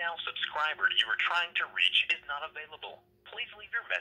Now subscriber you are trying to reach is not available. Please leave your message